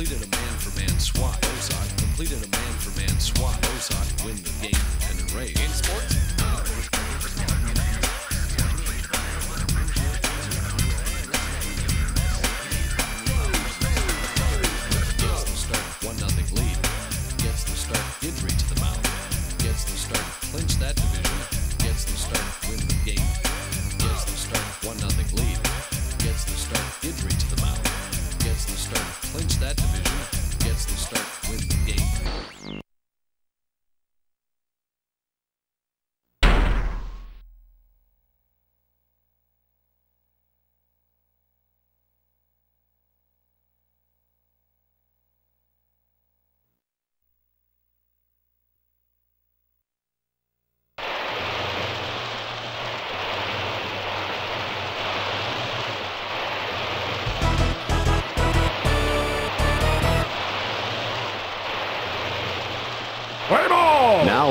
completed a man-for-man SWAT. Ozark completed a man-for-man SWAT. Ozark win the game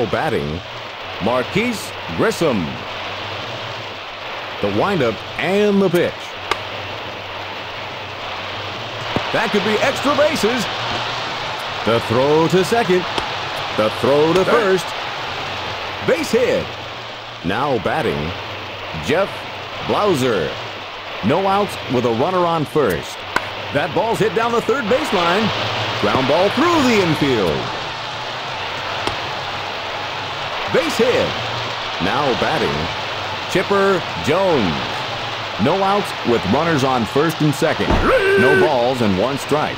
Now batting, Marquis Grissom. The windup and the pitch. That could be extra bases. The throw to second. The throw to first. Base hit. Now batting, Jeff Blauser. No outs with a runner on first. That ball's hit down the third baseline. Ground ball through the infield. Base hit. Now batting, Chipper Jones. No outs with runners on first and second. No balls and one strike.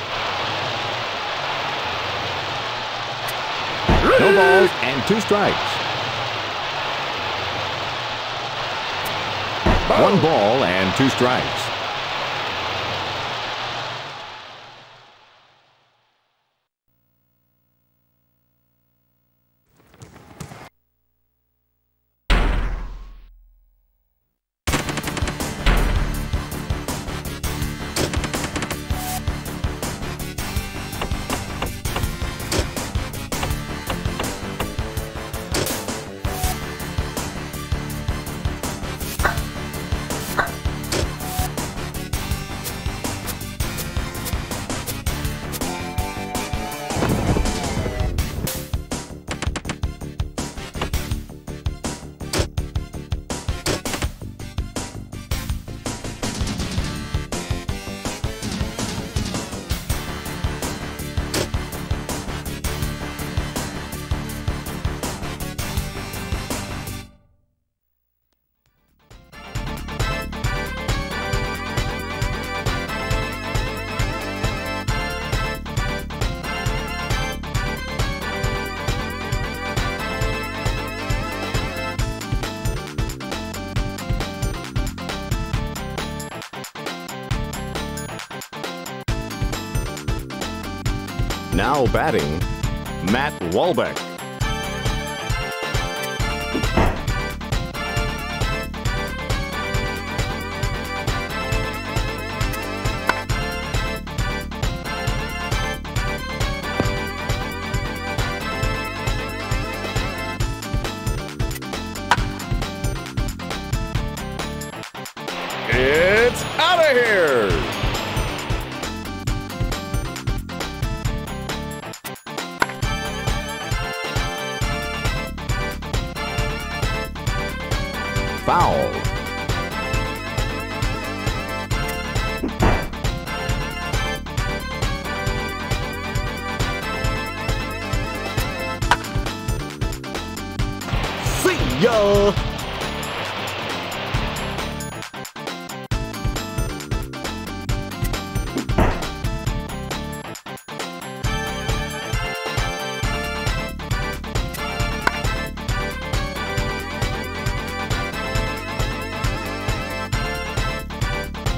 No balls and two strikes. One ball and two strikes. Now batting, Matt Walbeck.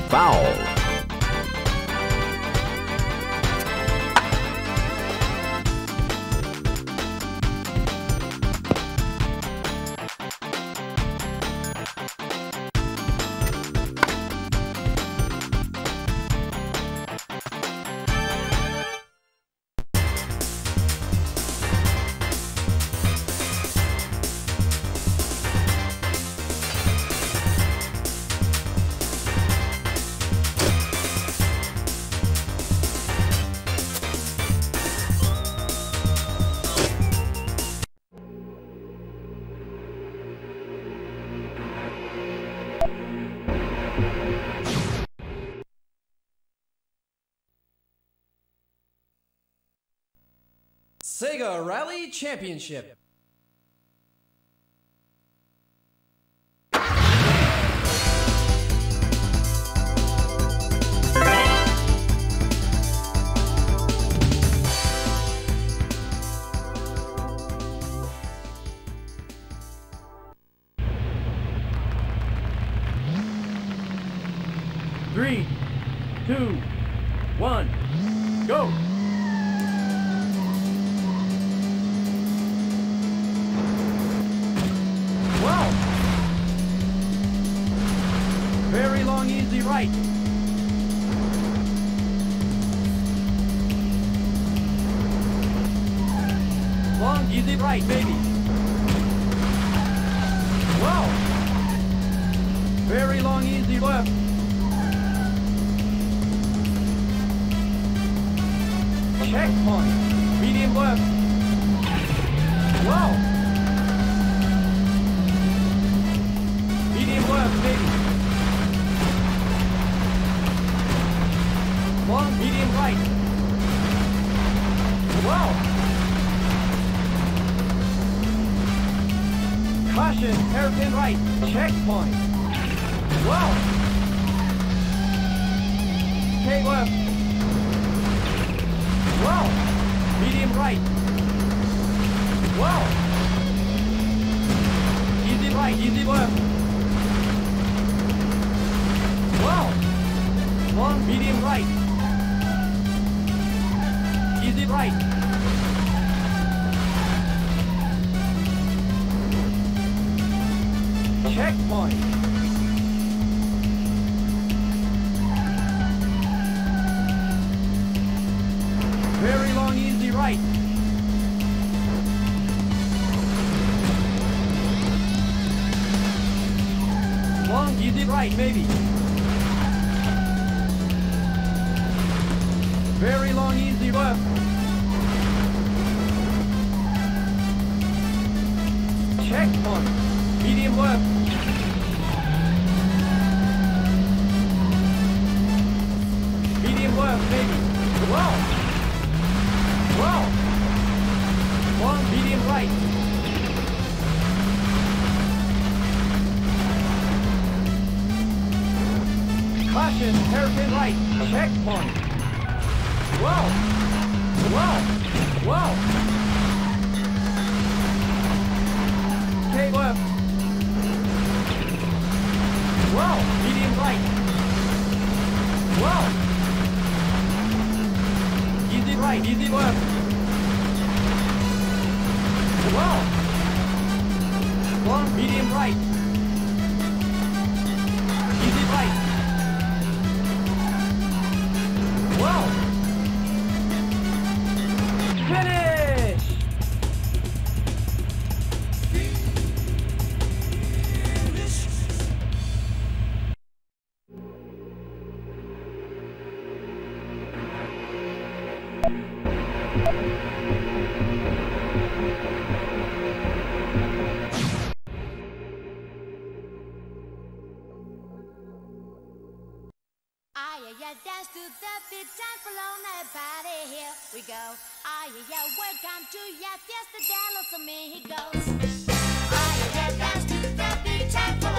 Foul. Championship. Very long, easy right. Long, easy right, baby. Wow! Very long, easy left. Checkpoint. Medium left. Wow. Right. Wow. Caution, hairpin right. Checkpoint. Wow. K left. Wow! Medium right. Wow! Easy right, easy left. Right, maybe. Very long, easy left. Yeah, dance to the beat, time for party, here we go. Ah, welcome to your fiesta de los amigos. Ah, yeah, dance to the beat, time for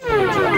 Bye.